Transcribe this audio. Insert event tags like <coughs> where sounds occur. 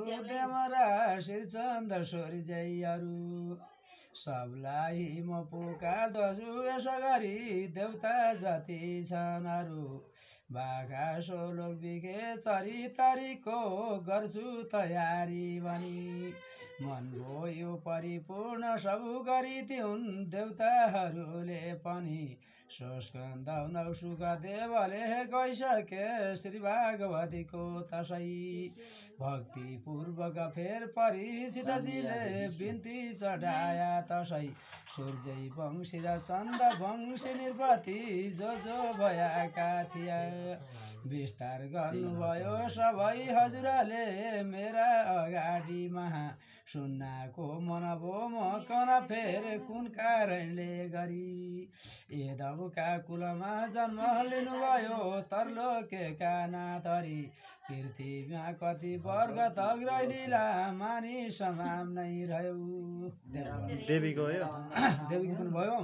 Bro, देमरा Shrichandra छोरी जयहरू सबलाई म पुकार्दछु यसो गरी देउता जति छन् अरू बाघा सोलोक बिखे चरी तरीको गर्छु तयारी भनी। मन भयो परिपूर्ण सब गरिदिउन् देउताहरूले पनि। सोस्कन्द नौ सुख देवले गइसके श्री भागवतीको तसै भक्तिपूर्वक फेर परिसितजीले बिन्ती चढाया तसै सूर्य वंशी र चन्द वंशी निर्पति जो जो भएका थिए विस्तार गर्नुभयो सबै हजुरले मेरा अगाडि महा सुन्नाको मन भो म कन फेर कुन कारणले गरी एदवका कुलमा जन्म लिनुभयो तरलोकेका नातरी पृथ्वीमा कति वर्ग मानिस नै रह्यो। देवीको <coughs> देवीको पनि भयो.